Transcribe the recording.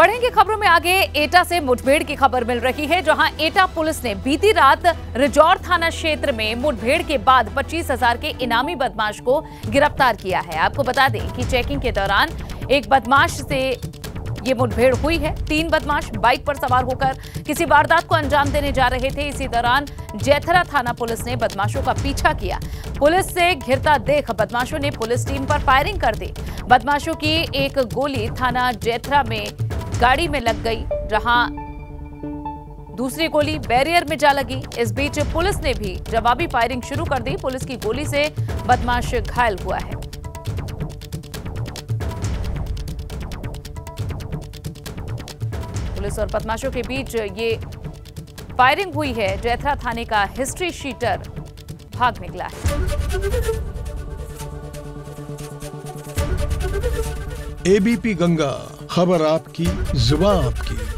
बढ़ेंगे खबरों में आगे एटा से मुठभेड़ की खबर मिल रही है, जहाँ एटा पुलिस ने बीती रात रिजौर थाना क्षेत्र में मुठभेड़ के बाद पच्चीस हज़ार के इनामी बदमाश को गिरफ़्तार किया है। आपको बता दें कि चेकिंग के दौरान एक बदमाश से ये मुठभेड़ हुई है। तीन बदमाश बाइक पर सवार होकर किसी वारदात को अंजाम देने जा रहे थे। इसी दौरान जैथरा थाना पुलिस ने बदमाशों का पीछा किया। पुलिस से घिरता देख बदमाशों ने पुलिस टीम पर फायरिंग कर दी। बदमाशों की एक गोली थाना जैथरा में गाड़ी में लग गई जहाँ दूसरी गोली बैरियर में जा लगी। इस बीच पुलिस ने भी जवाबी फायरिंग शुरू कर दी। पुलिस की गोली से बदमाश घायल हुआ है। पुलिस और बदमाशों के बीच ये फायरिंग हुई है। जैथरा थाने का हिस्ट्री शीटर भाग निकला है। एबीपी गंगा। खबर आपकी जुबा आपकी।